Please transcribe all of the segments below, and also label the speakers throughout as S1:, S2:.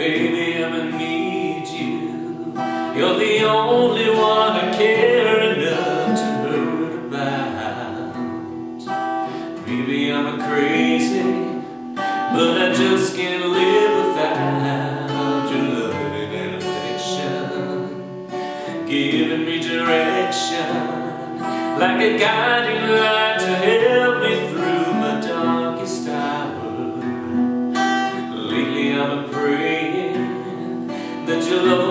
S1: Baby, I'ma need you. You're the only one I care enough to hurt about. Baby, I'm a crazy, but I just can't live without your loving and affection. Giving me direction, like a guiding light to help me through my darkest hour. Lately, I'm a praying that you'll always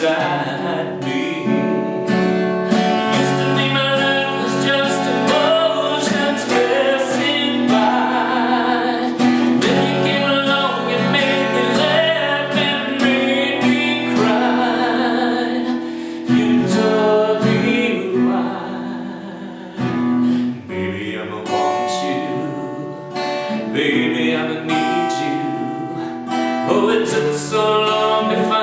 S1: me. Used to be my life was just emotions passing by. Then you came along and made me laugh and made me cry. You. Baby, I'ma want you. Baby, I'ma need you. Oh, it took so long to find